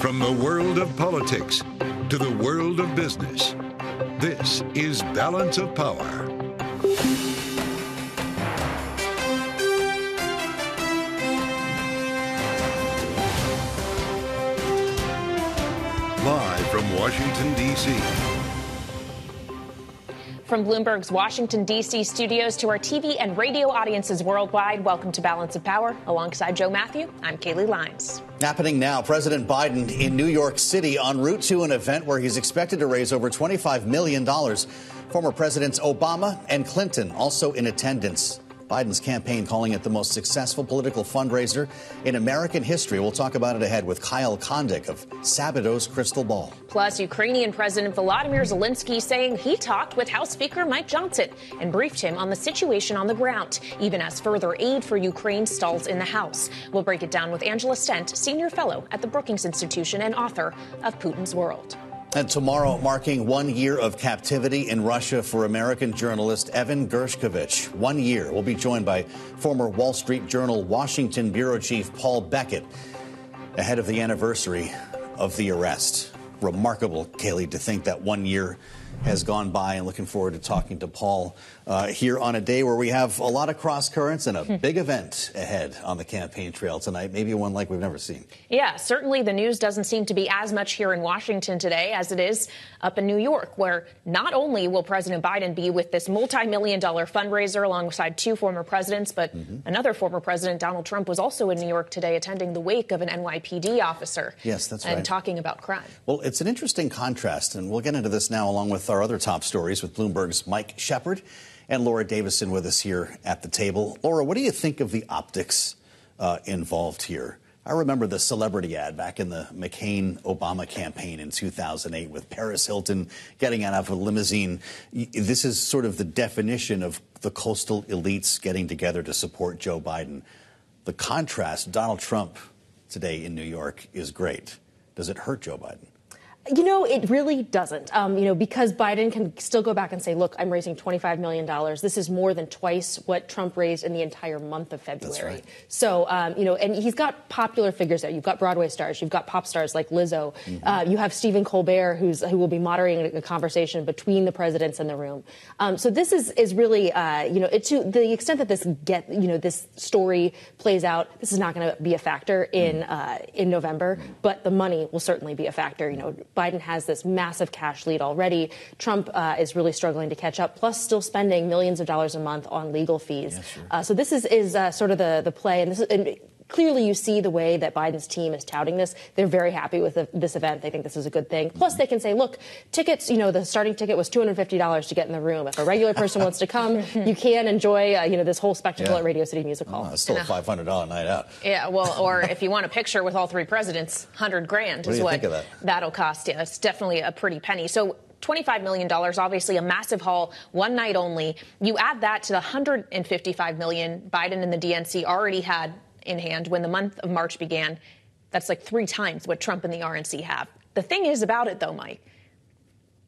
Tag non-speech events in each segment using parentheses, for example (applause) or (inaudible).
From the world of politics to the world of business, this is Balance of Power. Live from Washington, D.C. From Bloomberg's Washington, D.C. studios to our TV and radio audiences worldwide, welcome to Balance of Power. Alongside Joe Mathieu, I'm Kailey Leinz. Happening now, President Biden in New York City en route to an event where he's expected to raise over $25 million. Former Presidents Obama and Clinton also in attendance. Biden's campaign calling it the most successful political fundraiser in American history. We'll talk about it ahead with Kyle Kondik of Sabato's Crystal Ball. Plus, Ukrainian President Volodymyr Zelensky saying he talked with House Speaker Mike Johnson and briefed him on the situation on the ground, even as further aid for Ukraine stalls in the House. We'll break it down with Angela Stent, senior fellow at the Brookings Institution and author of Putin's World. And tomorrow, marking one year of captivity in Russia for American journalist Evan Gershkovich. One year. We'll be joined by former Wall Street Journal Washington bureau chief Paul Beckett ahead of the anniversary of the arrest. Remarkable, Kailey, to think that one year has gone by and looking forward to talking to Paul uh, here on a day where we have a lot of cross currents and a hmm. big event ahead on the campaign trail tonight, maybe one like we've never seen. Yeah, certainly the news doesn't seem to be as much here in Washington today as it is up in New York, where not only will President Biden be with this multi million dollar fundraiser alongside two former presidents, but mm-hmm. another former president, Donald Trump, was also in New York today attending the wake of an NYPD officer. Yes, that's and right. And talking about crime. Well, it's an interesting contrast, and we'll get into this now along with our other top stories with Bloomberg's Mike Shepard and Laura Davison with us here at the table. Laura, what do you think of the optics uh, involved here? I remember the celebrity ad back in the McCain Obama campaign in 2008 with Paris Hilton getting out of a limousine. This is sort of the definition of the coastal elites getting together to support Joe Biden. The contrast, Donald Trump today in New York, is great. Does it hurt Joe Biden? You know, it really doesn't. Um, you know, because Biden can still go back and say, look, I'm raising $25 million. This is more than twice what Trump raised in the entire month of February. Right. So, um, you know, and he's got popular figures there. You've got Broadway stars, you've got pop stars like Lizzo, mm-hmm. uh, you have Stephen Colbert, who's, who will be moderating a conversation between the presidents in the room. Um, so this is, is really, uh, you know, it, to the extent that this get, you know, this story plays out, this is not going to be a factor in, mm-hmm. uh, in November, but the money will certainly be a factor. You know, Biden has this massive cash lead already. Trump uh, is really struggling to catch up, plus still spending millions of dollars a month on legal fees. Sure. uh, so this is, is uh, sort of the, the play, and this is. And clearly you see the way that Biden's team is touting this. They're very happy with the, this event. They think this is a good thing. Plus, they can say, look, tickets, you know, the starting ticket was $250 to get in the room. If a regular person wants to come, (laughs) you can enjoy, uh, you know, this whole spectacle yeah. at Radio City Music Hall. Oh, it's still a $500 night out. Yeah, well, (laughs) or if you want a picture with all three presidents, 100 grand what is what that? that'll cost. you. it's definitely a pretty penny. So $25 million, obviously a massive haul, one night only. You add that to the 155 million Biden and the DNC already had in hand when the month of March began. That's like three times what Trump and the RNC have. The thing is about it, though, Mike,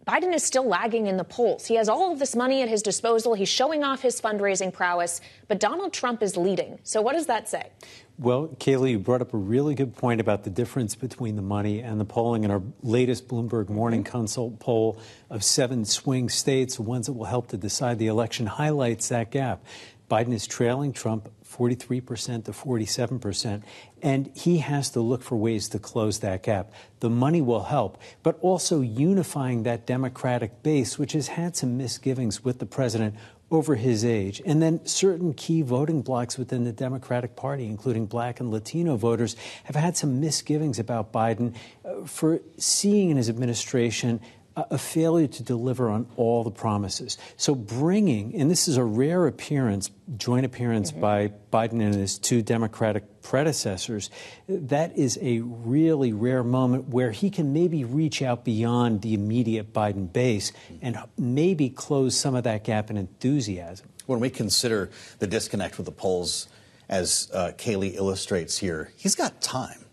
Biden is still lagging in the polls. He has all of this money at his disposal. He's showing off his fundraising prowess, but Donald Trump is leading. So, what does that say? Well, Kailey, you brought up a really good point about the difference between the money and the polling. In our latest Bloomberg Morning Consult poll of seven swing states, ones that will help to decide the election, highlights that gap. Biden is trailing Trump 43% to 47%. And he has to look for ways to close that gap. The money will help, but also unifying that Democratic base, which has had some misgivings with the president over his age. And then certain key voting blocks within the Democratic Party, including black and Latino voters, have had some misgivings about Biden uh, for seeing in his administration a failure to deliver on all the promises. So bringing, and this is a rare appearance, joint appearance mm-hmm. by Biden and his two Democratic predecessors, that is a really rare moment where he can maybe reach out beyond the immediate Biden base and maybe close some of that gap in enthusiasm. When we consider the disconnect with the polls, as uh, Kailey illustrates here, he's got time.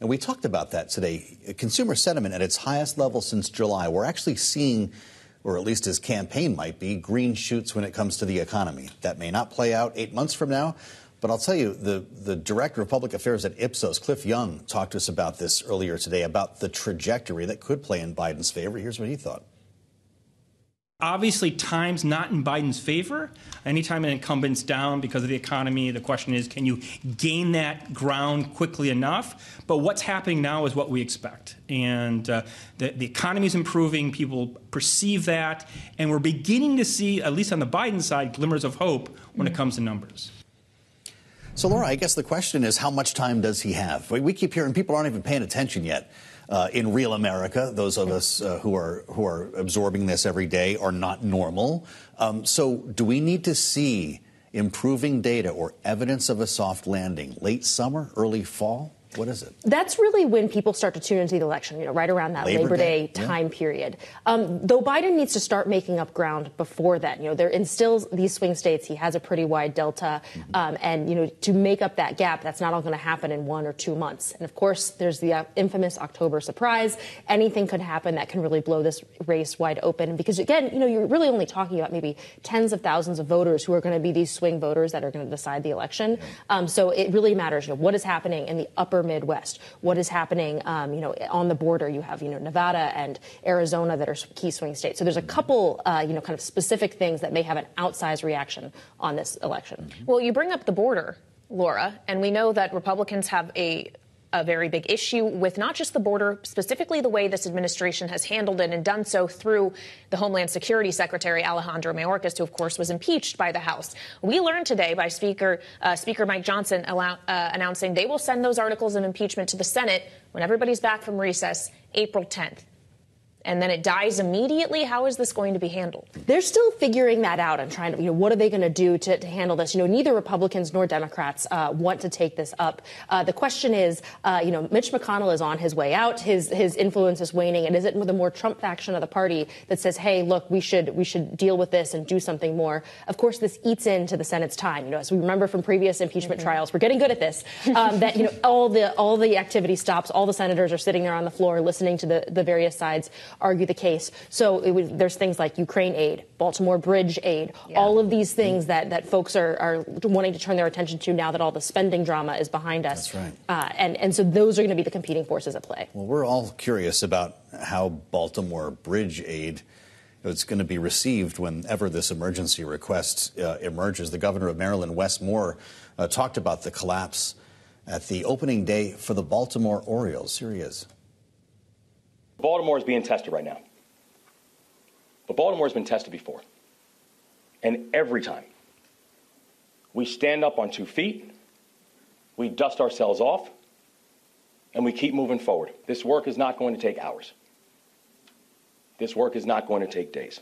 And we talked about that today. Consumer sentiment at its highest level since July. We're actually seeing, or at least his campaign might be, green shoots when it comes to the economy. That may not play out eight months from now, But I'll tell you, the, the director of public affairs at Ipsos, Cliff Young, talked to us about this earlier today about the trajectory that could play in Biden's favor. Here's what he thought. Obviously, time's not in Biden's favor. Anytime an incumbent's down because of the economy, the question is can you gain that ground quickly enough? But what's happening now is what we expect. And uh, the, the economy is improving, people perceive that, and we're beginning to see, at least on the Biden side, glimmers of hope when it comes to numbers. So, Laura, I guess the question is how much time does he have? We keep hearing people aren't even paying attention yet uh, in real America. Those of us uh, who are who are absorbing this every day are not normal. Um, so, do we need to see improving data or evidence of a soft landing late summer, early fall? What is it? That's really when people start to tune into the election, you know, right around that Labor, Labor Day, Day, time yeah. period. Um, though Biden needs to start making up ground before then. You know, there in still these swing states, he has a pretty wide delta. Mm-hmm. Um, and, you know, to make up that gap, that's not all going to happen in one or two months. And of course, there's the uh, infamous October surprise. Anything could happen that can really blow this race wide open. Because again, you know, you're really only talking about maybe tens of thousands of voters who are going to be these swing voters that are going to decide the election. Um, so it really matters, you know, what is happening in the upper upper Midwest. What is happening, um, you know, on the border? You have, you know, Nevada and Arizona that are key swing states. So there's a couple, uh, you know, kind of specific things that may have an outsized reaction on this election. Well, you bring up the border. Laura, and we know that Republicans have a a very big issue with not just the border, specifically the way this administration has handled it and done so through the Homeland Security Secretary Alejandro Mayorkas, who of course was impeached by the House. We learned today by Speaker uh, Speaker Mike Johnson allow, uh, announcing they will send those articles of impeachment to the Senate when everybody's back from recess, April 10th and then it dies immediately? How is this going to be handled? They're still figuring that out and trying to, you know, what are they going to do to, handle this? You know, neither Republicans nor Democrats uh, want to take this up. Uh, the question is, uh, you know, Mitch McConnell is on his way out. His his influence is waning, and is it the more Trump faction of the party that says, hey, look, we should we should deal with this and do something more? Of course, this eats into the Senate's time. You know, as we remember from previous impeachment mm-hmm. trials, we're getting good at this. Um, that you know, all the all the activity stops. All the senators are sitting there on the floor listening to the the various sides argue the case. So was, there's things like Ukraine aid, Baltimore Bridge aid, yeah. all of these things that, that folks are, are wanting to turn their attention to now that all the spending drama is behind us. That's right. Uh, and, and so those are going to be the competing forces at play. Well, we're all curious about how Baltimore Bridge aid is going to be received whenever this emergency request uh, emerges. The governor of Maryland, Wes Moore, uh, talked about the collapse at the opening day for the Baltimore Orioles. Here he is. Baltimore is being tested right now. But Baltimore's been tested before. And every time we stand up on two feet, we dust ourselves off, and we keep moving forward. This work is not going to take hours. This work is not going to take days.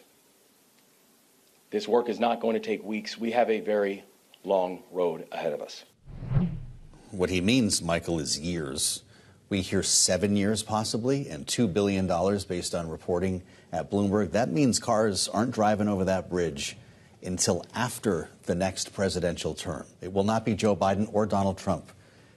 This work is not going to take weeks. We have a very long road ahead of us. What he means, Michael, is years. We hear seven years possibly and $2 billion based on reporting at Bloomberg. That means cars aren't driving over that bridge until after the next presidential term. It will not be Joe Biden or Donald Trump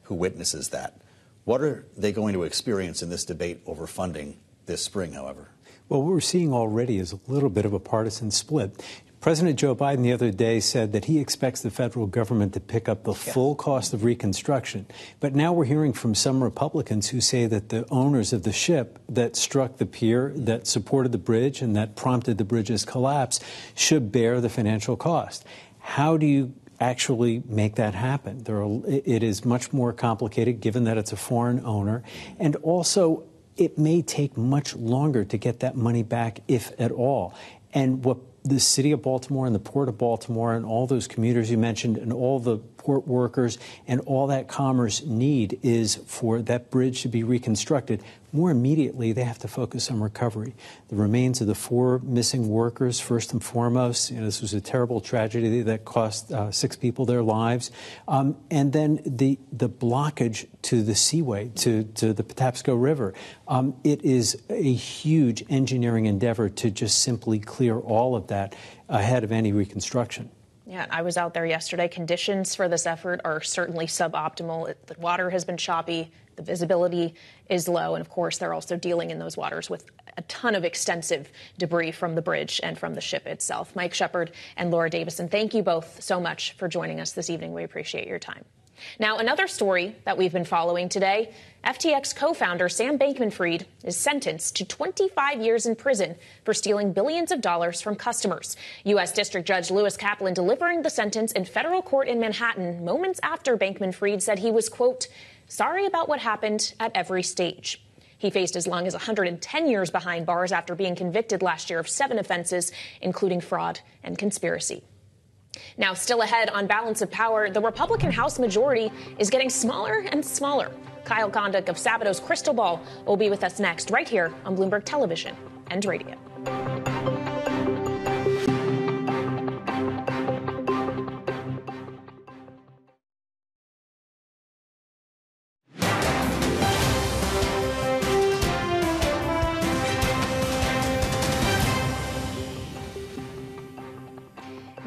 who witnesses that. What are they going to experience in this debate over funding this spring, however? Well, what we're seeing already is a little bit of a partisan split. President Joe Biden the other day said that he expects the federal government to pick up the full cost of reconstruction. But now we're hearing from some Republicans who say that the owners of the ship that struck the pier, that supported the bridge, and that prompted the bridge's collapse should bear the financial cost. How do you actually make that happen? Are, it is much more complicated given that it's a foreign owner. And also, it may take much longer to get that money back, if at all. And what the city of Baltimore and the port of Baltimore and all those commuters you mentioned and all the workers and all that commerce need is for that bridge to be reconstructed. More immediately, they have to focus on recovery. The remains of the four missing workers, first and foremost, you know, this was a terrible tragedy that cost uh, six people their lives. Um, and then the, the blockage to the seaway, to, to the Patapsco River. Um, it is a huge engineering endeavor to just simply clear all of that ahead of any reconstruction. Yeah, I was out there yesterday. Conditions for this effort are certainly suboptimal. The water has been choppy, the visibility is low, and of course, they're also dealing in those waters with a ton of extensive debris from the bridge and from the ship itself. Mike Shepard and Laura Davison, thank you both so much for joining us this evening. We appreciate your time. Now, another story that we've been following today FTX co founder Sam Bankman Fried is sentenced to 25 years in prison for stealing billions of dollars from customers. U.S. District Judge Lewis Kaplan delivering the sentence in federal court in Manhattan moments after Bankman Fried said he was, quote, sorry about what happened at every stage. He faced as long as 110 years behind bars after being convicted last year of seven offenses, including fraud and conspiracy. Now, still ahead on balance of power, the Republican House majority is getting smaller and smaller. Kyle Kondik of Sabatos Crystal Ball will be with us next, right here on Bloomberg Television and Radio.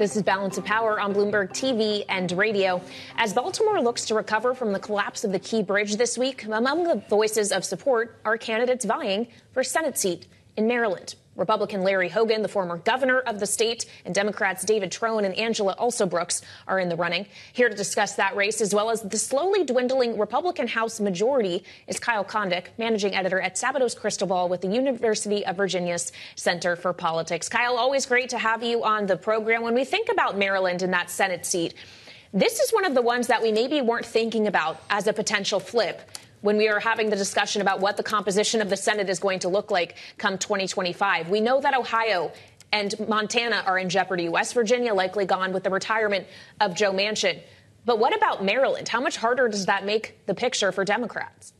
This is Balance of Power on Bloomberg TV and radio. As Baltimore looks to recover from the collapse of the Key Bridge this week, among the voices of support are candidates vying for a Senate seat in Maryland. Republican Larry Hogan, the former governor of the state, and Democrats David Trone and Angela Alsobrooks are in the running. Here to discuss that race, as well as the slowly dwindling Republican House majority, is Kyle Kondik, managing editor at Sabatos Crystal Ball with the University of Virginia's Center for Politics. Kyle, always great to have you on the program. When we think about Maryland and that Senate seat, this is one of the ones that we maybe weren't thinking about as a potential flip when we are having the discussion about what the composition of the Senate is going to look like come 2025. We know that Ohio and Montana are in jeopardy. West Virginia likely gone with the retirement of Joe Manchin. But what about Maryland? How much harder does that make the picture for Democrats?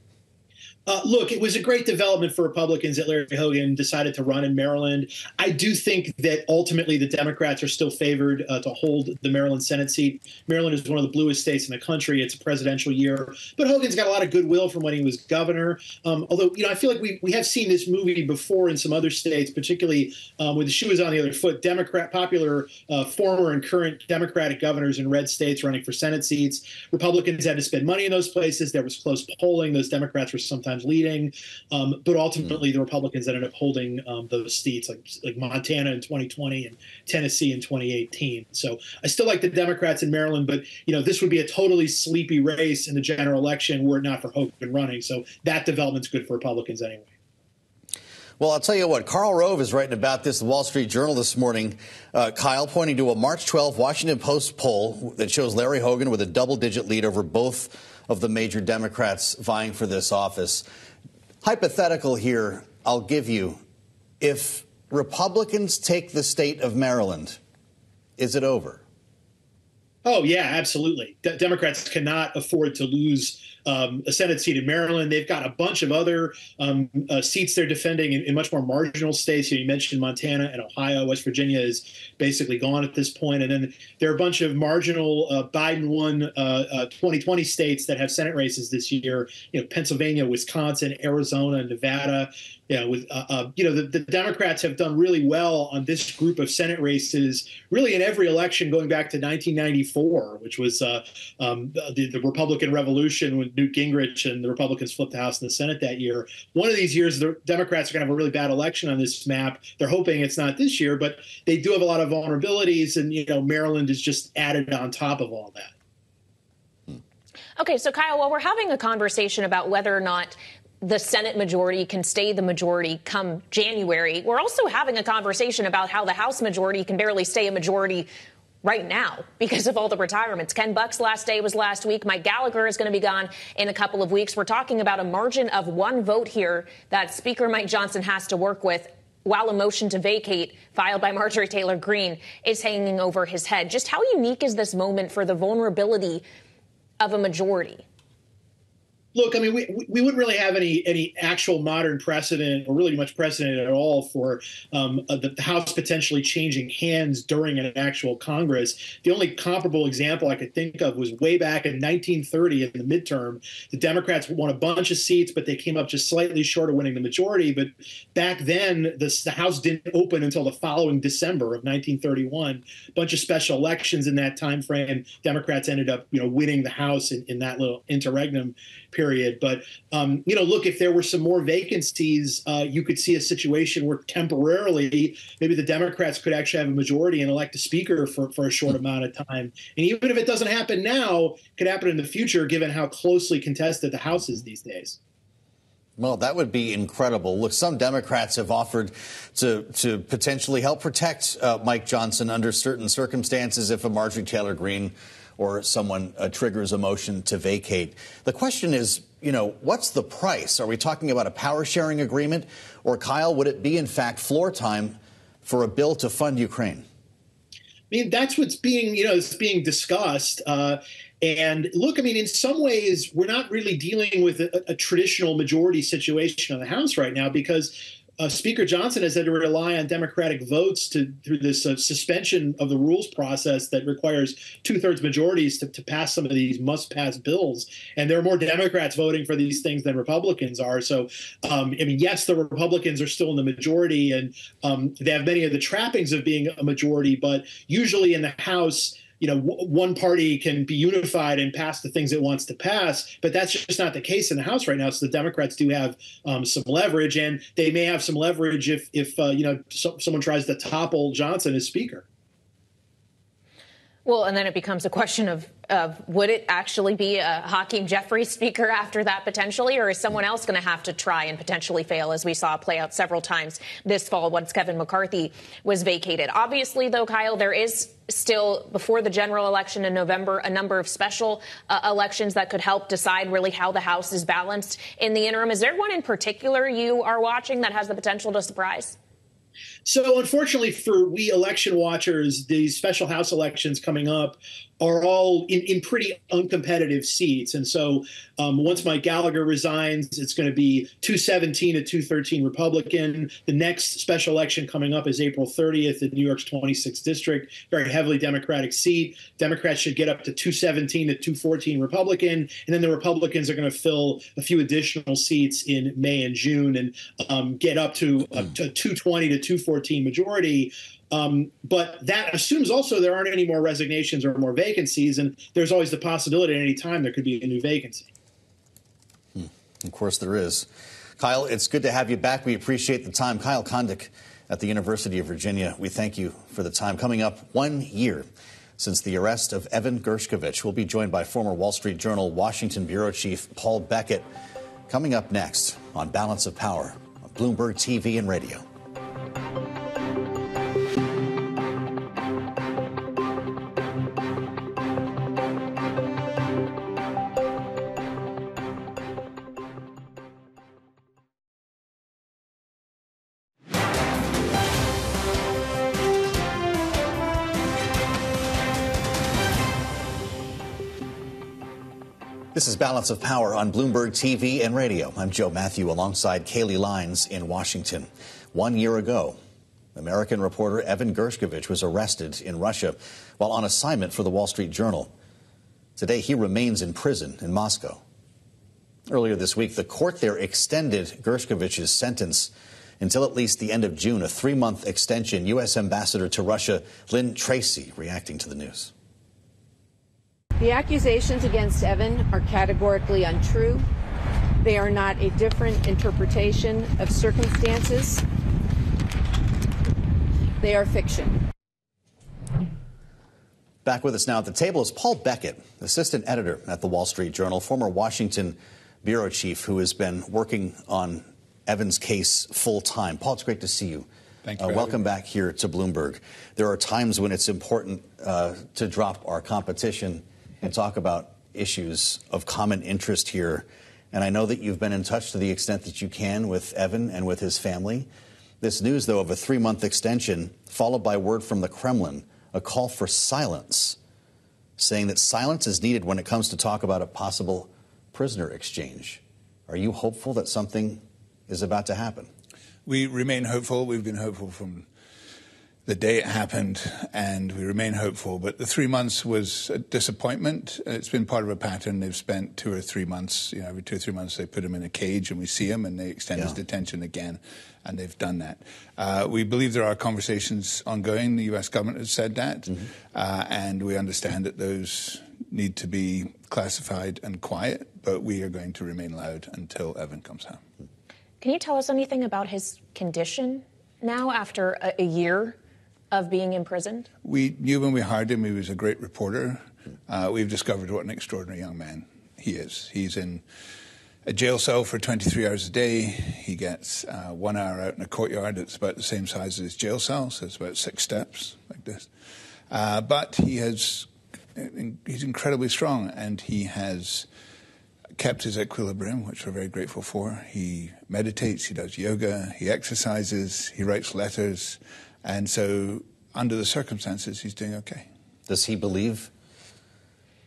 Uh, look, it was a great development for Republicans that Larry Hogan decided to run in Maryland. I do think that ultimately the Democrats are still favored uh, to hold the Maryland Senate seat. Maryland is one of the bluest states in the country. It's a presidential year, but Hogan's got a lot of goodwill from when he was governor. Um, although, you know, I feel like we, we have seen this movie before in some other states, particularly um, the shoe is on the other foot. Democrat, popular uh, former and current Democratic governors in red states running for Senate seats. Republicans had to spend money in those places. There was close polling. Those Democrats were sometimes sometimes leading. Um, but ultimately, mm. the Republicans ended up holding um, those seats, like like Montana in 2020 and Tennessee in 2018. So I still like the Democrats in Maryland, but you know this would be a totally sleepy race in the general election were it not for Hogan running. So that development's good for Republicans anyway. Well, I'll tell you what, Karl Rove is writing about this in the Wall Street Journal this morning. Uh, Kyle pointing to a March 12 Washington Post poll that shows Larry Hogan with a double digit lead over both of the major Democrats vying for this office. Hypothetical here, I'll give you. If Republicans take the state of Maryland, is it over? Oh, yeah, absolutely. De- Democrats cannot afford to lose um, a Senate seat in Maryland. They've got a bunch of other um, uh, seats they're defending in, in, much more marginal states. You, know, you, mentioned Montana and Ohio. West Virginia is basically gone at this point. And then there are a bunch of marginal uh, Biden won uh, 2020 uh, states that have Senate races this year. You know, Pennsylvania, Wisconsin, Arizona, Nevada yeah, with uh, uh, you know the, the, Democrats have done really well on this group of Senate races, really in every election going back to 1994, which was uh, um, the, the, Republican Revolution when Newt Gingrich and the Republicans flipped the House and the Senate that year. One of these years, the Democrats are going to have a really bad election on this map. They're hoping it's not this year, but they do have a lot of vulnerabilities, and you know Maryland is just added on top of all that. Hmm. Okay, so Kyle, while we're having a conversation about whether or not the Senate majority can stay the majority come January. We're also having a conversation about how the House majority can barely stay a majority right now because of all the retirements. Ken Buck's last day was last week. Mike Gallagher is going to be gone in a couple of weeks. We're talking about a margin of one vote here that Speaker Mike Johnson has to work with while a motion to vacate filed by Marjorie Taylor Greene is hanging over his head. Just how unique is this moment for the vulnerability of a majority? Look, I mean, we, we wouldn't really have any any actual modern precedent or really much precedent at all for um, uh, the House potentially changing hands during an actual Congress. The only comparable example I could think of was way back in 1930 in the midterm. The Democrats won a bunch of seats, but they came up just slightly short of winning the majority. But back then, the, the House didn't open until the following December of 1931. A bunch of special elections in that time frame. Democrats ended up, you know, winning the House in, in that little interregnum period period. But um, you know, look, if there were some more vacancies, uh, you could see a situation where temporarily maybe the Democrats could actually have a majority and elect a speaker for, for a short amount of time. And even if it doesn't happen now, it could happen in the future, given how closely contested the House is these days. Well, that would be incredible. Look, some Democrats have offered to to potentially help protect uh, Mike Johnson under certain circumstances if a Marjorie Taylor Greene or someone uh, triggers a motion to vacate. The question is, you know, what's the price? Are we talking about a power sharing agreement, or Kyle, would it be in fact floor time for a bill to fund Ukraine? I mean, that's what's being, you know, it's being discussed. Uh, and look, I mean, in some ways, we're not really dealing with a, a traditional majority situation in the House right now because uh, Speaker Johnson has had to rely on Democratic votes to through this uh, suspension of the rules process that requires two-thirds majorities to, to pass some of these must-pass bills. And there are more Democrats voting for these things than Republicans are. So, um, I mean, yes, the Republicans are still in the majority, and um, they have many of the trappings of being a majority. But usually in the House, you know, w- one party can be unified and pass the things it wants to pass, but that's just not the case in the House right now. So the Democrats do have um, some leverage, and they may have some leverage if, if uh, you know, so- someone tries to topple Johnson as Speaker. Well, and then it becomes a question of, of would it actually be a Hakeem Jeffries speaker after that potentially, or is someone else going to have to try and potentially fail, as we saw play out several times this fall once Kevin McCarthy was vacated? Obviously, though, Kyle, there is still, before the general election in November, a number of special uh, elections that could help decide really how the House is balanced in the interim. Is there one in particular you are watching that has the potential to surprise? So, unfortunately for we election watchers, these special House elections coming up are all in, in pretty uncompetitive seats. And so um, once Mike Gallagher resigns, it's going to be 217 to 213 Republican. The next special election coming up is April 30th in New York's 26th district, very heavily Democratic seat. Democrats should get up to 217 to 214 Republican. And then the Republicans are going to fill a few additional seats in May and June and um, get up to, uh, to 220 to 214 majority. Um, but that assumes also there aren't any more resignations or more vacancies, and there's always the possibility at any time there could be a new vacancy. Hmm. Of course, there is. Kyle, it's good to have you back. We appreciate the time. Kyle Kondik at the University of Virginia, we thank you for the time. Coming up one year since the arrest of Evan Gershkovich. We'll be joined by former Wall Street Journal Washington Bureau Chief Paul Beckett. Coming up next on Balance of Power Bloomberg TV and Radio. This is Balance of Power on Bloomberg TV and radio. I'm Joe Mathieu alongside Kailey Leinz in Washington. One year ago, American reporter Evan Gershkovich was arrested in Russia while on assignment for the Wall Street Journal. Today, he remains in prison in Moscow. Earlier this week, the court there extended Gershkovich's sentence until at least the end of June, a three month extension. U.S. Ambassador to Russia Lynn Tracy reacting to the news. The accusations against Evan are categorically untrue. They are not a different interpretation of circumstances. They are fiction. Back with us now at the table is Paul Beckett, assistant editor at the Wall Street Journal, former Washington bureau chief who has been working on Evan's case full time. Paul, it's great to see you. Thank you. Uh, welcome back here to Bloomberg. There are times when it's important uh, to drop our competition and talk about issues of common interest here. And I know that you've been in touch to the extent that you can with Evan and with his family. This news, though, of a three month extension, followed by word from the Kremlin, a call for silence, saying that silence is needed when it comes to talk about a possible prisoner exchange. Are you hopeful that something is about to happen? We remain hopeful. We've been hopeful from the day it happened, and we remain hopeful. But the three months was a disappointment. It's been part of a pattern. They've spent two or three months, you know, every two or three months they put him in a cage and we see him and they extend yeah. his detention again, and they've done that. Uh, we believe there are conversations ongoing. The U.S. government has said that, mm-hmm. uh, and we understand that those need to be classified and quiet but we are going to remain loud until Evan comes home. Can you tell us anything about his condition now after a, a year of being imprisoned? We knew when we hired him he was a great reporter. Uh, we've discovered what an extraordinary young man he is. He's in a jail cell for 23 hours a day. He gets uh, one hour out in a courtyard that's about the same size as his jail cell, so it's about six steps like this. Uh, but he has, he's incredibly strong, and he has kept his equilibrium, which we're very grateful for. He meditates, he does yoga, he exercises, he writes letters, and so under the circumstances, he's doing okay. Does he believe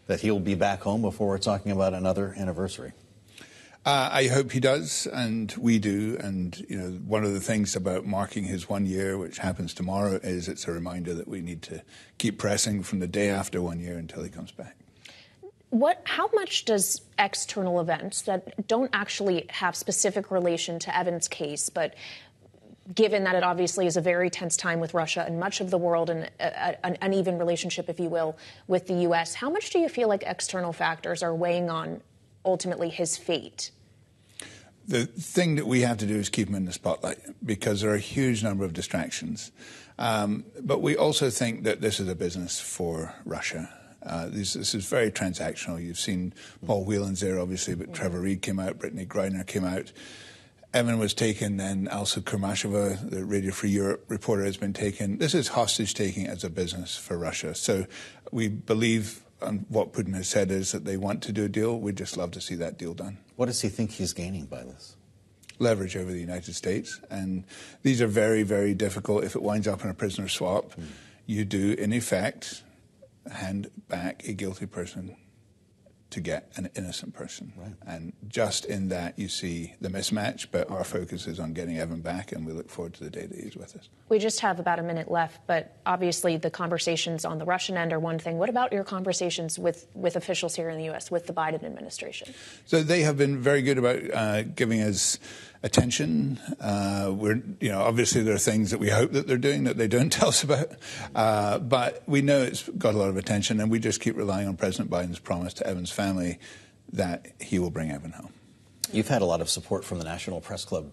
that he'll be back home before we're talking about another anniversary? Uh, I hope he does, and we do. And you know, one of the things about marking his one year, which happens tomorrow, is it's a reminder that we need to keep pressing from the day after one year until he comes back. What? How much does external events that don't actually have specific relation to Evan's case, but given that it obviously is a very tense time with Russia and much of the world and an uneven relationship, if you will, with the U.S., how much do you feel like external factors are weighing on ultimately his fate? The thing that we have to do is keep him in the spotlight because there are a huge number of distractions. Um, but we also think that this is a business for Russia. Uh, this, this, is very transactional. You've seen Paul Whelan's there, obviously, but Trevor Reed came out, Brittney Griner came out. Evan was taken, and Alsu Kurmasheva, the Radio Free Europe reporter, has been taken. This is hostage taking as a business for Russia. So we believe on what Putin has said is that they want to do a deal. We'd just love to see that deal done. What does he think he's gaining by this? Leverage over the United States. And these are very, very difficult. If it winds up in a prisoner swap, mm. you do, in effect, hand back a guilty person to get an innocent person. Right. And just in that, you see the mismatch, but our focus is on getting Evan back, and we look forward to the day that he's with us. We just have about a minute left, but obviously the conversations on the Russian end are one thing. What about your conversations with, with officials here in the U.S., with the Biden administration? So they have been very good about uh, giving us attention. Uh, we're, you know, obviously there are things that we hope that they're doing that they don't (laughs) tell us about, uh, but we know it's got a lot of attention, and we just keep relying on President Biden's promise to Evan's family that he will bring Evan home. You've had a lot of support from the National Press Club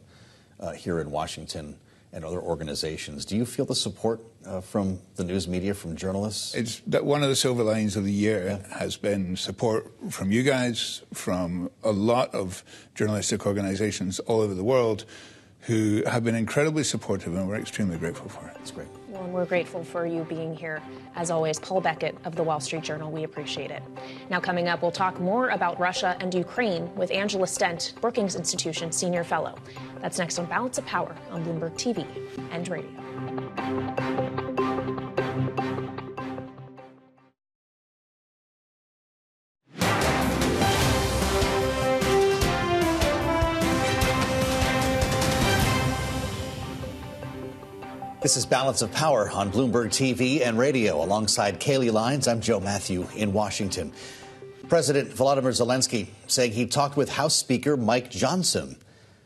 uh, here in Washington and other organizations. Do you feel the support uh, from the news media, from journalists? It's that one of the silver linings of the year yeah. has been support from you guys, from a lot of journalistic organizations all over the world who have been incredibly supportive, and we're extremely grateful for it. That's great. And we're grateful for you being here. As always, Paul Beckett of the Wall Street Journal, we appreciate it. Now, coming up, we'll talk more about Russia and Ukraine with Angela Stent, Brookings Institution Senior Fellow. That's next on Balance of Power on Bloomberg TV and radio. This is Balance of Power on Bloomberg TV and radio. Alongside Kailey Leinz, I'm Joe Mathieu in Washington. President Volodymyr Zelensky saying he talked with House Speaker Mike Johnson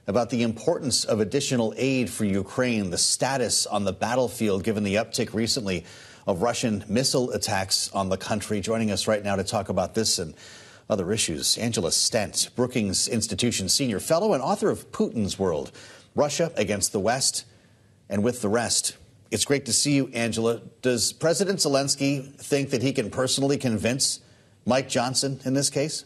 about the importance of additional aid for Ukraine, the status on the battlefield given the uptick recently of Russian missile attacks on the country. Joining us right now to talk about this and other issues, Angela Stent, Brookings Institution Senior Fellow and author of Putin's World Russia Against the West and with the rest. It's great to see you, Angela. Does President Zelensky think that he can personally convince Mike Johnson in this case?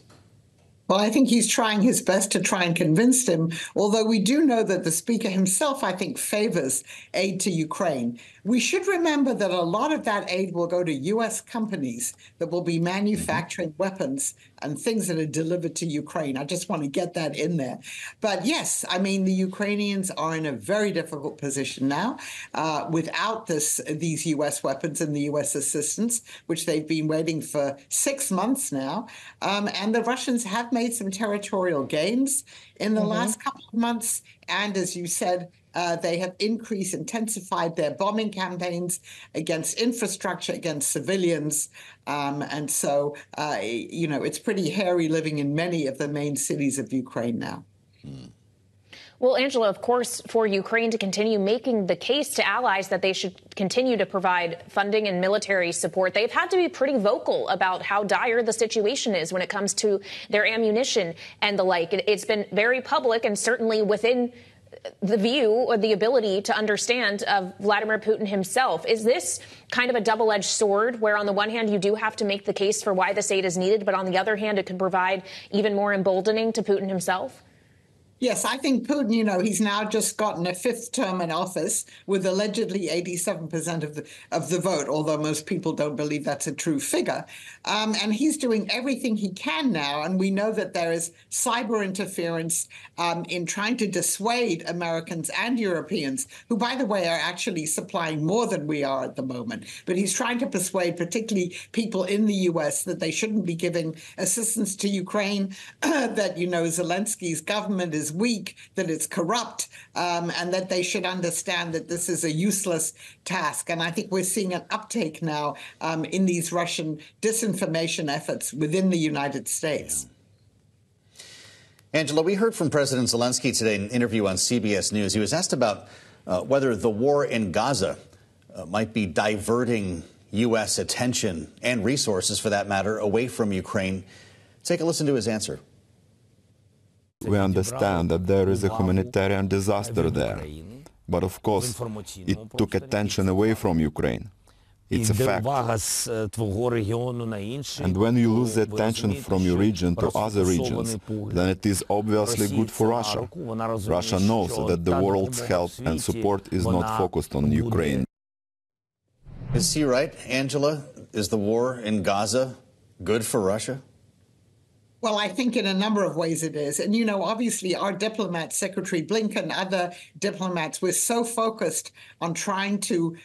Well, I think he's trying his best to try and convince him, although we do know that the speaker himself, I think, favors aid to Ukraine. We should remember that a lot of that aid will go to U.S. companies that will be mm-hmm. manufacturing weapons and things that are delivered to Ukraine. I just want to get that in there. But yes, I mean, the Ukrainians are in a very difficult position now uh, without this these U.S. weapons and the U.S. assistance, which they've been waiting for six months now. Um, and the Russians have made some territorial gains in the mm-hmm. last couple of months. And as you said, uh, they have increased, intensified their bombing campaigns against infrastructure, against civilians. Um, and so, uh, you know, it's pretty hairy living in many of the main cities of Ukraine now. Mm. Well, Angela, of course, for Ukraine to continue making the case to allies that they should continue to provide funding and military support, they've had to be pretty vocal about how dire the situation is when it comes to their ammunition and the like. It's been very public and certainly within the view or the ability to understand of Vladimir Putin himself. Is this kind of a double edged sword where, on the one hand, you do have to make the case for why this aid is needed, but on the other hand, it could provide even more emboldening to Putin himself? Yes, I think Putin, you know, he's now just gotten a fifth term in office with allegedly 87% of the of the vote, although most people don't believe that's a true figure. Um, and he's doing everything he can now. And we know that there is cyber interference um, in trying to dissuade Americans and Europeans, who, by the way, are actually supplying more than we are at the moment. But he's trying to persuade, particularly people in the U.S., that they shouldn't be giving assistance to Ukraine, (clears throat) that, you know, Zelensky's government is weak, that it's corrupt, um, and that they should understand that this is a useless task. And I think we're seeing an uptake now um, in these Russian disinformation efforts within the United States. Yeah. Angela, we heard from President Zelensky today in an interview on CBS News. He was asked about uh, whether the war in Gaza uh, might be diverting U.S. attention and resources, for that matter, away from Ukraine. Take a listen to his answer. We understand that there is a humanitarian disaster there. But of course, it took attention away from Ukraine. It's a fact. And when you lose the attention from your region to other regions, then it is obviously good for Russia. Russia knows that the world's help and support is not focused on Ukraine. Is he right, Angela? Is the war in Gaza good for Russia? Well, I think in a number of ways it is. And, you know, obviously our diplomats, Secretary Blinken, other diplomats, were so focused on trying to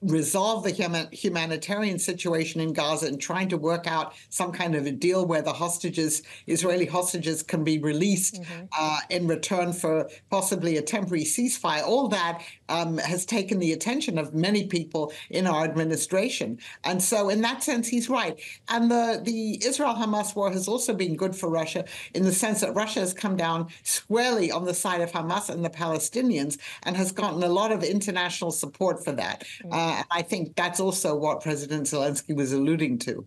resolve the human, humanitarian situation in Gaza and trying to work out some kind of a deal where the hostages, Israeli hostages, can be released mm-hmm. uh, in return for possibly a temporary ceasefire. All that um, has taken the attention of many people in our administration, and so in that sense, he's right. And the the Israel-Hamas war has also been good for Russia in the sense that Russia has come down squarely on the side of Hamas and the Palestinians and has gotten a lot of international support for that. Uh, uh, I think that's also what President Zelensky was alluding to.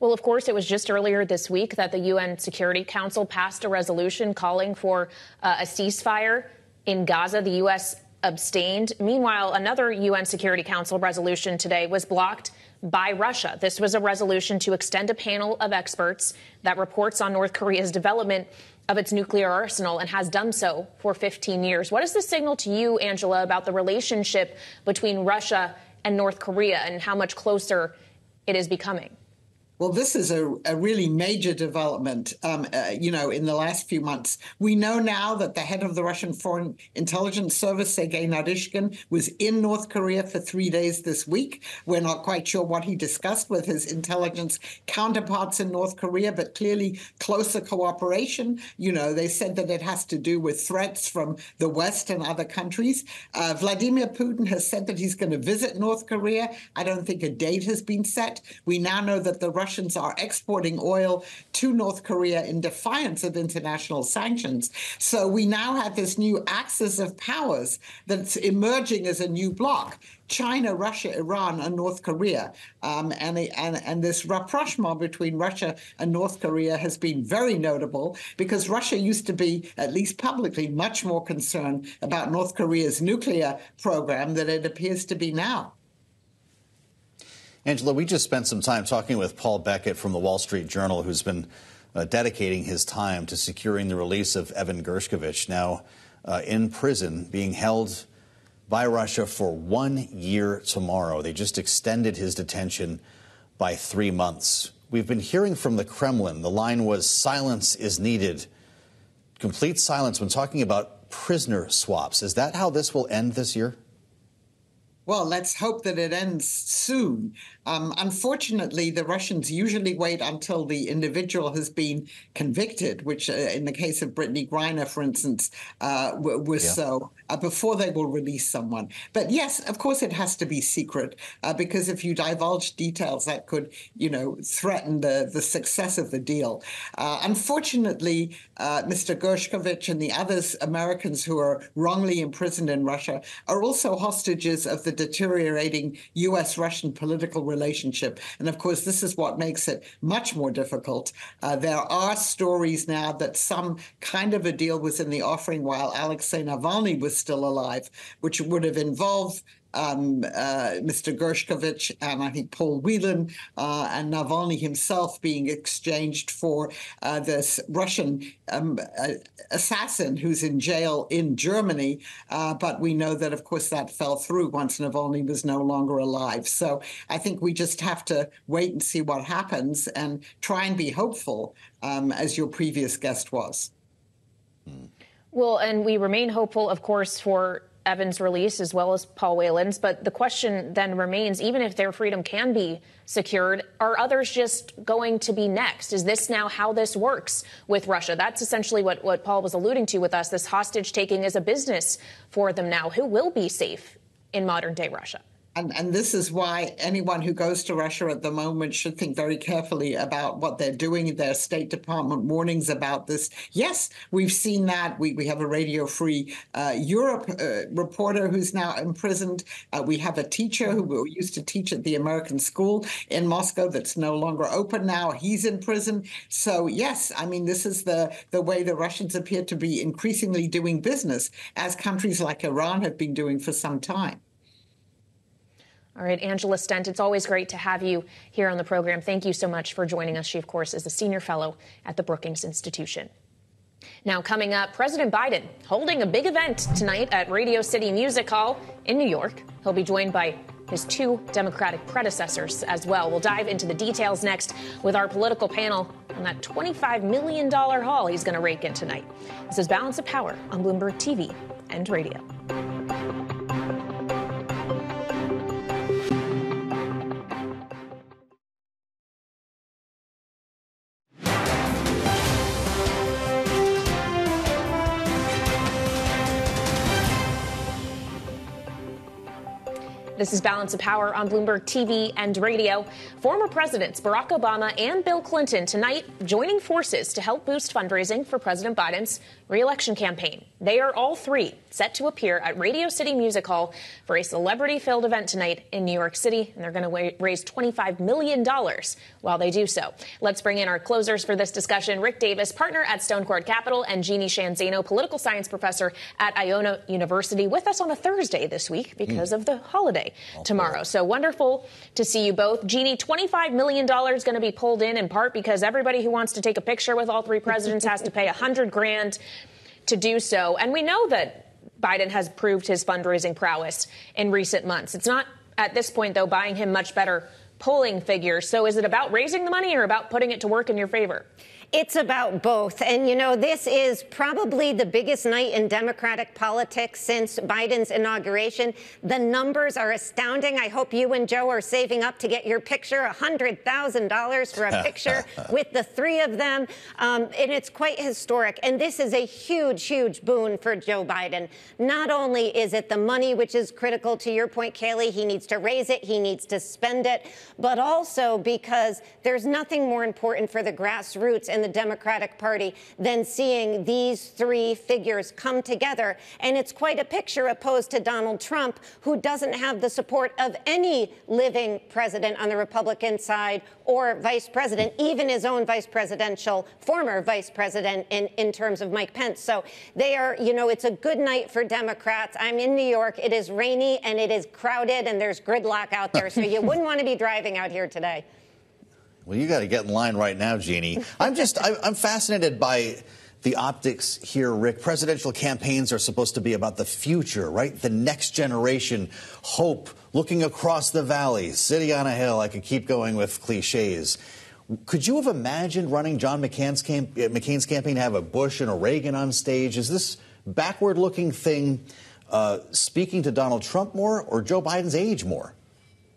Well, of course, it was just earlier this week that the UN Security Council passed a resolution calling for uh, a ceasefire in Gaza. The U.S. abstained. Meanwhile, another UN Security Council resolution today was blocked by Russia. This was a resolution to extend a panel of experts that reports on North Korea's development of its nuclear arsenal and has done so for 15 years. What does this signal to you, Angela, about the relationship between Russia and North Korea and how much closer it is becoming? Well, this is a, a really major development, um, uh, you know, in the last few months. We know now that the head of the Russian Foreign Intelligence Service, Sergei Naryshkin, was in North Korea for three days this week. We're not quite sure what he discussed with his intelligence counterparts in North Korea, but clearly closer cooperation. You know, they said that it has to do with threats from the West and other countries. Uh, Vladimir Putin has said that he's going to visit North Korea. I don't think a date has been set. We now know that the Russians are exporting oil to North Korea in defiance of international sanctions. So we now have this new axis of powers that's emerging as a new bloc. China, Russia, Iran, and North Korea. Um, and, and, and this rapprochement between Russia and North Korea has been very notable because Russia used to be, at least publicly, much more concerned about North Korea's nuclear program than it appears to be now. Angela, we just spent some time talking with Paul Beckett from the Wall Street Journal, who's been uh, dedicating his time to securing the release of Evan Gershkovich, now uh, in prison, being held by Russia for one year tomorrow. They just extended his detention by three months. We've been hearing from the Kremlin. The line was silence is needed. Complete silence when talking about prisoner swaps. Is that how this will end this year? Well, let's hope that it ends soon. Um, unfortunately, the Russians usually wait until the individual has been convicted, which, uh, in the case of Brittney Griner, for instance, uh, was yeah. so, uh, before they will release someone. But yes, of course, it has to be secret uh, because if you divulge details, that could, you know, threaten the, the success of the deal. Uh, unfortunately, uh, Mr. Gershkovich and the others Americans who are wrongly imprisoned in Russia are also hostages of the deteriorating U.S. Russian political relationship. And of course, this is what makes it much more difficult. Uh, there are stories now that some kind of a deal was in the offering while Alexei Navalny was still alive, which would have involved um, uh, Mr. Gershkovich and I think Paul Whelan uh, and Navalny himself being exchanged for uh, this Russian um, assassin who's in jail in Germany. Uh, but we know that, of course, that fell through once Navalny was no longer alive. So I think we just have to wait and see what happens and try and be hopeful, um, as your previous guest was. Well, and we remain hopeful, of course, for Evan's release as well as Paul Whelan's. But the question then remains even if their freedom can be secured, are others just going to be next? Is this now how this works with Russia? That's essentially what, what Paul was alluding to with us. This hostage taking is a business for them now. Who will be safe in modern day Russia? And, and this is why anyone who goes to Russia at the moment should think very carefully about what they're doing. Their State Department warnings about this. Yes, we've seen that. We, we have a Radio Free uh, Europe uh, reporter who's now imprisoned. Uh, we have a teacher who used to teach at the American school in Moscow that's no longer open now. He's in prison. So, yes, I mean, this is the, the way the Russians appear to be increasingly doing business, as countries like Iran have been doing for some time. All right, Angela Stent, it's always great to have you here on the program. Thank you so much for joining us. She, of course, is a senior fellow at the Brookings Institution. Now, coming up, President Biden holding a big event tonight at Radio City Music Hall in New York. He'll be joined by his two Democratic predecessors as well. We'll dive into the details next with our political panel on that $25 million haul he's going to rake in tonight. This is Balance of Power on Bloomberg TV and radio. This is Balance of Power on Bloomberg TV and radio. Former presidents Barack Obama and Bill Clinton tonight joining forces to help boost fundraising for President Biden's reelection campaign. They are all three set to appear at Radio City Music Hall for a celebrity filled event tonight in New York City, and they're going to raise $25 million while they do so. Let's bring in our closers for this discussion Rick Davis, partner at Stone Court Capital, and Jeanne Sheehan Zaino, political science professor at Iona University, with us on a Thursday this week because mm. of the holiday tomorrow. So wonderful to see you both. Jeanne, $25 million is going to be pulled in in part because everybody who wants to take a picture with all three presidents has to pay 100 grand to do so. And we know that Biden has proved his fundraising prowess in recent months. It's not at this point, though, buying him much better polling figures. So is it about raising the money or about putting it to work in your favor? It's about both. And, you know, this is probably the biggest night in Democratic politics since Biden's inauguration. The numbers are astounding. I hope you and Joe are saving up to get your picture $100,000 for a (laughs) picture with the three of them. Um, and it's quite historic. And this is a huge, huge boon for Joe Biden. Not only is it the money, which is critical to your point, Kailey, he needs to raise it, he needs to spend it, but also because there's nothing more important for the grassroots and the Democratic Party than seeing these three figures come together. And it's quite a picture opposed to Donald Trump, who doesn't have the support of any living president on the Republican side or vice president, even his own vice presidential, former vice president in, in terms of Mike Pence. So they are, you know, it's a good night for Democrats. I'm in New York. It is rainy and it is crowded and there's gridlock out there. So you wouldn't want to be driving out here today. Well, you got to get in line right now, Jeanne. I'm just, I'm fascinated by the optics here, Rick. Presidential campaigns are supposed to be about the future, right? The next generation, hope, looking across the valley, city on a hill. I could keep going with cliches. Could you have imagined running John McCain's, camp- McCain's campaign to have a Bush and a Reagan on stage? Is this backward looking thing uh, speaking to Donald Trump more or Joe Biden's age more?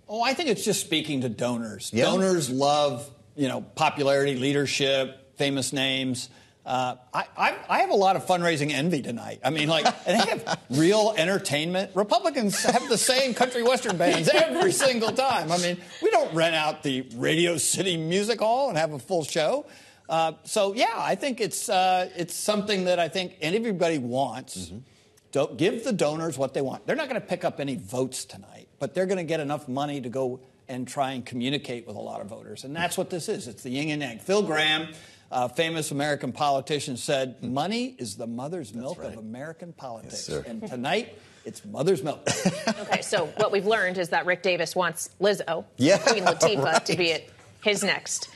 Oh, I think it's just speaking to donors. Yeah. Donors love, you know, popularity, leadership, famous names. Uh, I, I, I, have a lot of fundraising envy tonight. I mean, like, (laughs) and they have real entertainment. Republicans have the same country western bands every single time. I mean, we don't rent out the Radio City Music Hall and have a full show. Uh, so yeah, I think it's uh, it's something that I think everybody wants. Mm-hmm. Don't give the donors what they want. They're not going to pick up any votes tonight, but they're going to get enough money to go and try and communicate with a lot of voters, and that's what this is. It's the yin and yang. Phil Gramm, uh, famous American politician said, Money is the mother's milk right. of American politics. Yes, and tonight, it's mother's milk. (laughs) okay, so what we've learned is that Rick Davis wants Lizzo, yeah, Queen (laughs) Latifah, right. to be at his next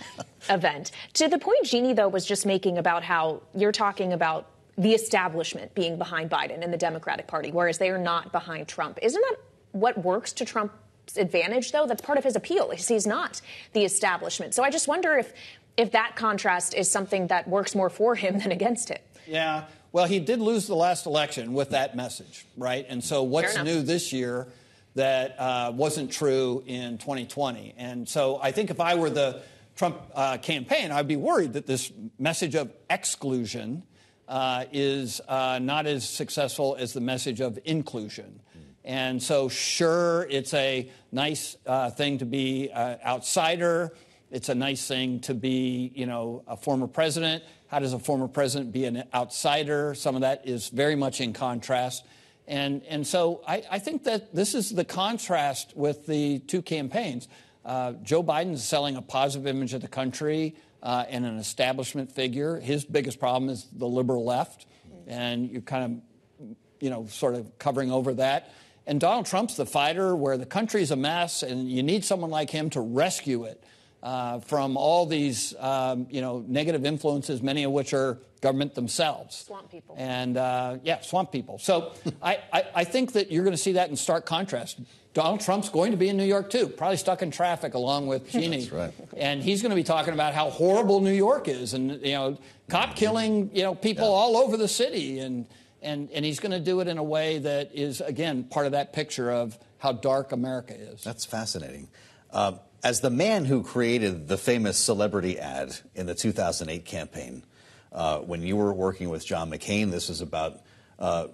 event. To the point Jeanne, though, was just making about how you're talking about the establishment being behind Biden and the Democratic Party, whereas they are not behind Trump. Isn't that what works to Trump's advantage, though? That's part of his appeal. He's not the establishment. So I just wonder if if that contrast is something that works more for him than against it. Yeah. Well, he did lose the last election with that message, right? And so what's new this year that uh, wasn't true in 2020? And so I think if I were the Trump uh, campaign, I'd be worried that this message of exclusion uh, is uh, not as successful as the message of inclusion. And so, sure, it's a nice uh, thing to be an uh, outsider it's a nice thing to be, you know, a former president. How does a former president be an outsider? Some of that is very much in contrast. And, and so I, I think that this is the contrast with the two campaigns. Uh, Joe Biden is selling a positive image of the country uh, and an establishment figure. His biggest problem is the liberal left, and you're kind of, you know, sort of covering over that. And Donald Trump's the fighter where the country's a mess, and you need someone like him to rescue it uh, from all these, um, you know, negative influences, many of which are government themselves. Swamp people. And uh, yeah, swamp people. So (laughs) I, I, I, think that you're going to see that in stark contrast. Donald Trump's going to be in New York too, probably stuck in traffic along with (laughs) Jeanne. That's right. And he's going to be talking about how horrible New York is, and you know, cop killing, you know, people yeah. all over the city, and and and he's going to do it in a way that is again part of that picture of how dark America is. That's fascinating. Uh, as the man who created the famous celebrity ad in the 2008 campaign, uh, when you were working with John McCain, this was about uh,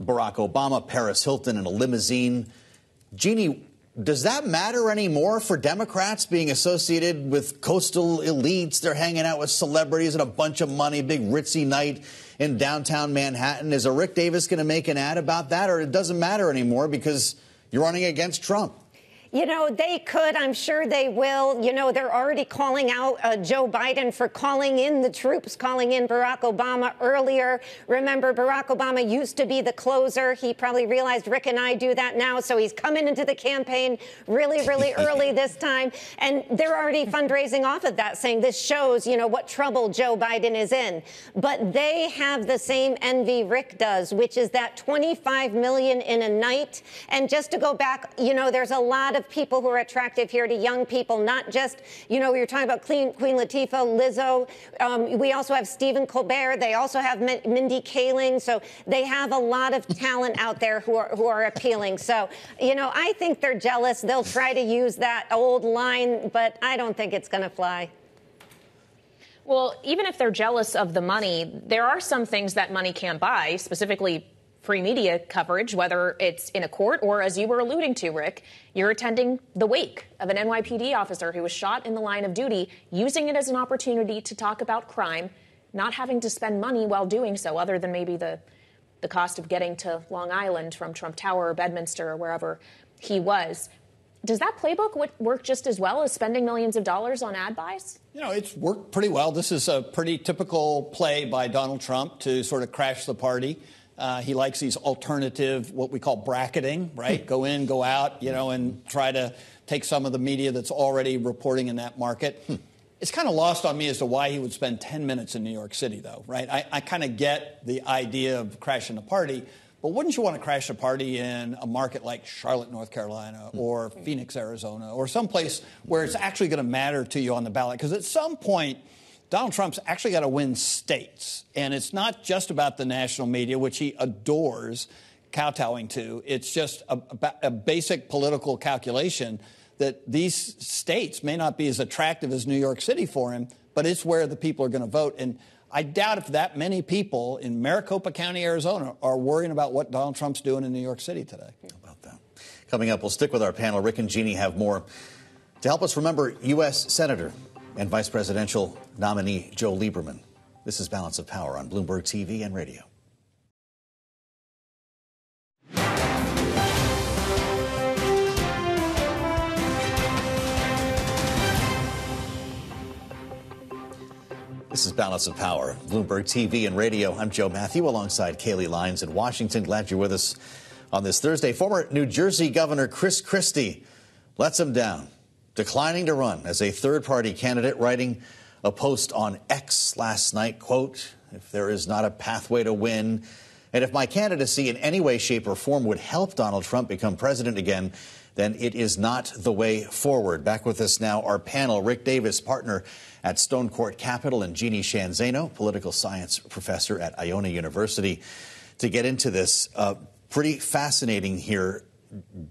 Barack Obama, Paris Hilton in a limousine. Jeanne, does that matter anymore for Democrats being associated with coastal elites? They're hanging out with celebrities and a bunch of money, big ritzy night in downtown Manhattan. Is a Rick Davis going to make an ad about that, or it doesn't matter anymore because you're running against Trump? You know, they could. I'm sure they will. You know, they're already calling out uh, Joe Biden for calling in the troops, calling in Barack Obama earlier. Remember, Barack Obama used to be the closer. He probably realized Rick and I do that now. So he's coming into the campaign really, really (laughs) early this time. And they're already fundraising off of that, saying this shows, you know, what trouble Joe Biden is in. But they have the same envy Rick does, which is that 25 million in a night. And just to go back, you know, there's a lot of people who are attractive here to young people, not just, you know, We're talking about Queen, Queen Latifah, Lizzo. Um, we also have Stephen Colbert. They also have Mindy Kaling. So they have a lot of talent out there who are, who are appealing. So, you know, I think they're jealous. They'll try to use that old line, but I don't think it's going to fly. Well, even if they're jealous of the money, there are some things that money can't buy, specifically free media coverage, whether it's in a court or, as you were alluding to, Rick, you're attending the wake of an NYPD officer who was shot in the line of duty, using it as an opportunity to talk about crime, not having to spend money while doing so, other than maybe the, the cost of getting to Long Island from Trump Tower or Bedminster or wherever he was. Does that playbook work just as well as spending millions of dollars on ad buys? You know, it's worked pretty well. This is a pretty typical play by Donald Trump to sort of crash the party. Uh, he likes these alternative, what we call bracketing, right? go in, go out, you know, and try to take some of the media that's already reporting in that market. Hmm. It's kind of lost on me as to why he would spend 10 minutes in New York City, though, right? I, I kind of get the idea of crashing a party, but wouldn't you want to crash a party in a market like Charlotte, North Carolina, hmm. or Phoenix, Arizona, or someplace where it's actually going to matter to you on the ballot? Because at some point, Donald Trump's actually got to win states. And it's not just about the national media, which he adores kowtowing to. It's just a, a basic political calculation that these states may not be as attractive as New York City for him, but it's where the people are going to vote. And I doubt if that many people in Maricopa County, Arizona, are worrying about what Donald Trump's doing in New York City today. About that? Coming up, we'll stick with our panel. Rick and Jeannie have more to help us remember U.S. Senator and Vice Presidential nominee Joe Lieberman. This is Balance of Power on Bloomberg TV and radio. This is Balance of Power, Bloomberg TV and radio. I'm Joe Mathieu alongside Kailey Leinz in Washington. Glad you're with us on this Thursday. Former New Jersey Governor Chris Christie lets him down, declining to run as a third party candidate, writing a post on X last night, quote, if there is not a pathway to win, and if my candidacy in any way, shape, or form would help Donald Trump become president again, then it is not the way forward. Back with us now, our panel, Rick Davis, partner at Stone Court Capital, and Jeanne Sheehan Zaino, political science professor at Iona University, to get into this. Uh, pretty fascinating here.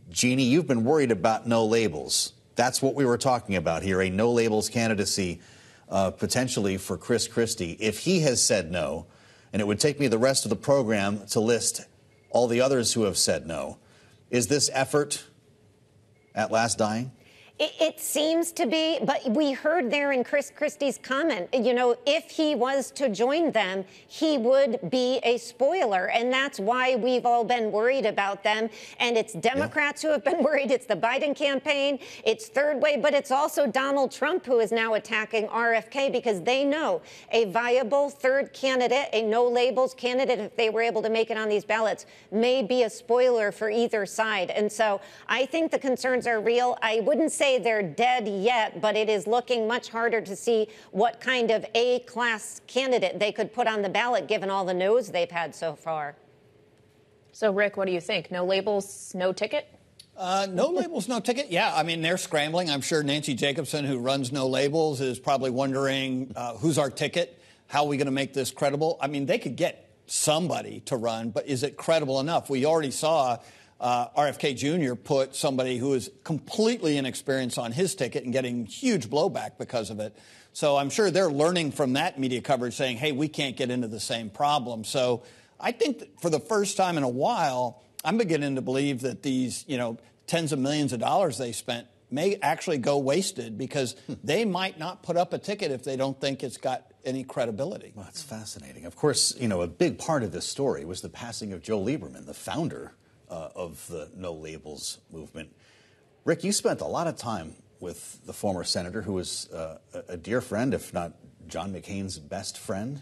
Jeanne, you've been worried about no labels. That's what we were talking about here a no labels candidacy uh, potentially for Chris Christie. If he has said no, and it would take me the rest of the program to list all the others who have said no, is this effort at last dying? It, it, seems to be, but we heard there in Chris Christie's comment, you know, if he was to join them, he would be a spoiler. And that's why we've all been worried about them. And it's Democrats yeah. who have been (laughs) worried. It's the Biden campaign. It's Third Way, but it's also Donald Trump who is now attacking RFK because they know a viable third candidate, a no labels candidate, if they were able to make it on these ballots, may be a spoiler for either side. And so I think the concerns are real. I wouldn't say say they're dead yet, but it is looking much harder to see what kind of A class candidate they could put on the ballot given all the no's they've had so far. So, Rick, what do you think? No labels, no ticket? Uh, no labels, no ticket. Yeah, I mean, they're scrambling. I'm sure Nancy Jacobson, who runs No Labels, is probably wondering uh, who's our ticket? How are we going to make this credible? I mean, they could get somebody to run, but is it credible enough? We already saw uh, RFK Jr. put somebody who is completely inexperienced on his ticket and getting huge blowback because of it. So I'm sure they're learning from that media coverage saying, hey, we can't get into the same problem. So I think for the first time in a while, I'm beginning to believe that these, you know, tens of millions of dollars they spent may actually go wasted because hmm. they might not put up a ticket if they don't think it's got any credibility. Well, that's fascinating. Of course, you know, a big part of this story was the passing of Joe Lieberman, the founder of the no labels movement. Rick, you spent a lot of time with the former senator who was uh, a dear friend, if not John McCain's best friend.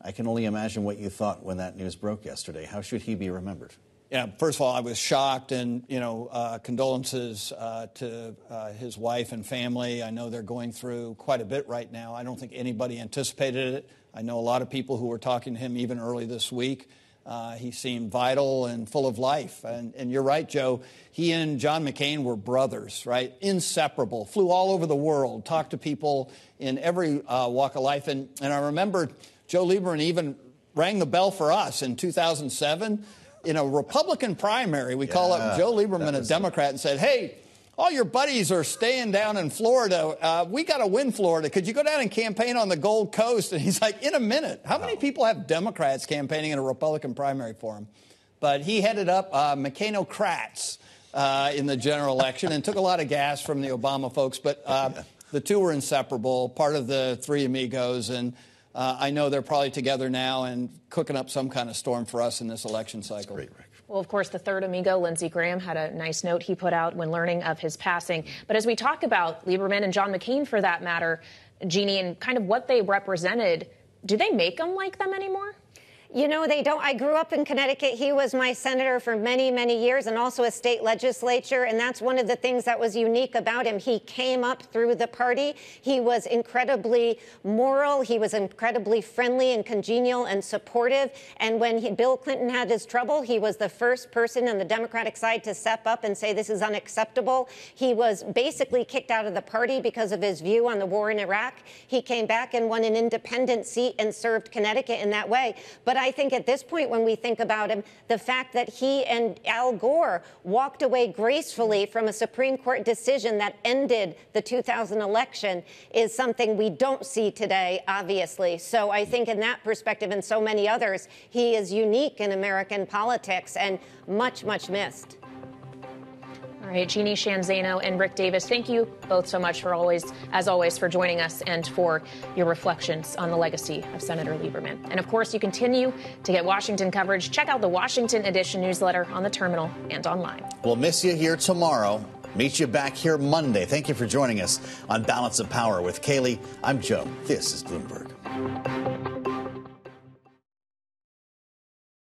I can only imagine what you thought when that news broke yesterday. How should he be remembered? Yeah, first of all, I was shocked, and you know, uh, condolences uh, to uh, his wife and family. I know they're going through quite a bit right now. I don't think anybody anticipated it. I know a lot of people who were talking to him even early this week. Uh, he seemed vital and full of life. And, and, you're right, Joe. He and John McCain were brothers, right? Inseparable. Flew all over the world, talked to people in every uh, walk of life. And, and I remember Joe Lieberman even rang the bell for us in 2007 in a Republican primary. We yeah, call up Joe Lieberman, a Democrat, and said, hey, all your buddies are staying down in Florida. Uh, we got to win Florida. Could you go down and campaign on the Gold Coast? And he's like, in a minute. How many people have Democrats campaigning in a Republican primary for him? But he headed up uh, McCainocrats uh, in the general election and took a lot of gas from the Obama folks. But uh, the two were inseparable, part of the three amigos. And uh, I know they're probably together now and cooking up some kind of storm for us in this election cycle. Great, Rick. Well, of course, the third amigo, Lindsey Graham, had a nice note he put out when learning of his passing. But as we talk about Lieberman and John McCain, for that matter, Jeanne, and kind of what they represented, do they make them like them anymore? You know, they don't. I grew up in Connecticut. He was my senator for many, many years and also a state legislature. And that's one of the things that was unique about him. He came up through the party. He was incredibly moral. He was incredibly friendly and congenial and supportive. And when he, Bill Clinton had his trouble, he was the first person on the Democratic side to step up and say this is unacceptable. He was basically kicked out of the party because of his view on the war in Iraq. He came back and won an independent seat and served Connecticut in that way. But think at this point, when we think about him, the fact that he and Al Gore walked away gracefully from a Supreme Court decision that ended the 2000 election is something we don't see today, obviously. So I think in that perspective and so many others, he is unique in American politics and much, much missed. All right, Jeanne Sheehan Zaino and Rick Davis, thank you both so much for always, as always, for joining us and for your reflections on the legacy of Senator Lieberman. And of course, you continue to get Washington coverage. Check out the Washington Edition newsletter on the terminal and online. We'll miss you here tomorrow. Meet you back here Monday. Thank you for joining us on Balance of Power with Kailey. I'm Joe. This is Bloomberg.